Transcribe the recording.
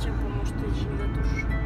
чем поможет, ты же не дотушишь.